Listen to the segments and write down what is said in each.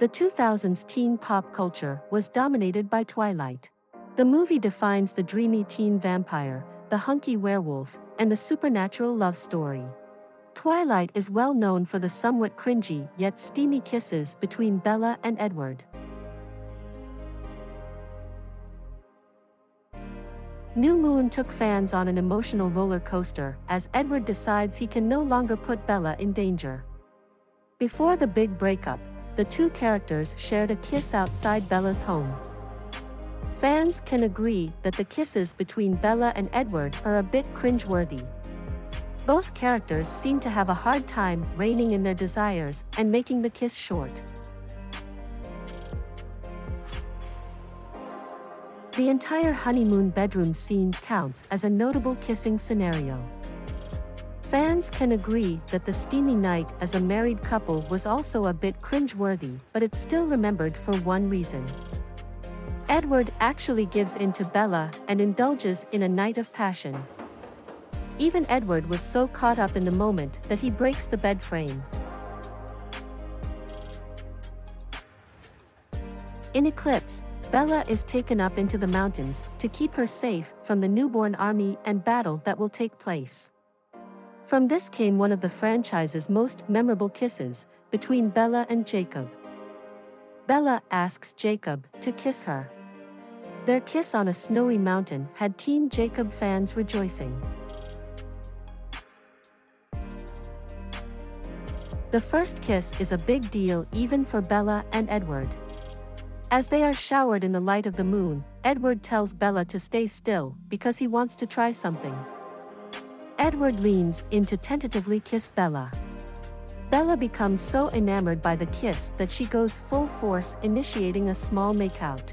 The 2000s teen pop culture was dominated by Twilight. The movie defines the dreamy teen vampire, the hunky werewolf, and the supernatural love story. Twilight is well known for the somewhat cringy yet steamy kisses between Bella and Edward. New Moon took fans on an emotional roller coaster as Edward decides he can no longer put Bella in danger. Before the big breakup, the two characters shared a kiss outside Bella's home. Fans can agree that the kisses between Bella and Edward are a bit cringeworthy. Both characters seem to have a hard time reining in their desires and making the kiss short. The entire honeymoon bedroom scene counts as a notable kissing scenario. Fans can agree that the steamy night as a married couple was also a bit cringe-worthy, but it's still remembered for one reason. Edward actually gives in to Bella and indulges in a night of passion. Even Edward was so caught up in the moment that he breaks the bed frame. In Eclipse, Bella is taken up into the mountains to keep her safe from the newborn army and battle that will take place. From this came one of the franchise's most memorable kisses between Bella and Jacob. Bella asks Jacob to kiss her. Their kiss on a snowy mountain had teen Jacob fans rejoicing. The first kiss is a big deal even for Bella and Edward. As they are showered in the light of the moon, Edward tells Bella to stay still because he wants to try something. Edward leans in to tentatively kiss Bella. Bella becomes so enamored by the kiss that she goes full force initiating a small makeout.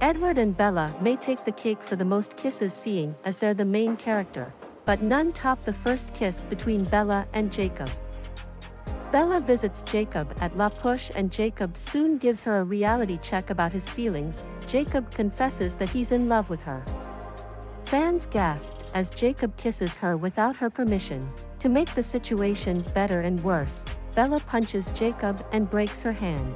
Edward and Bella may take the cake for the most kisses seeing as they're the main character, but none top the first kiss between Bella and Jacob. Bella visits Jacob at La Push and Jacob soon gives her a reality check about his feelings. Jacob confesses that he's in love with her. Fans gasped as Jacob kisses her without her permission. To make the situation better and worse, Bella punches Jacob and breaks her hand.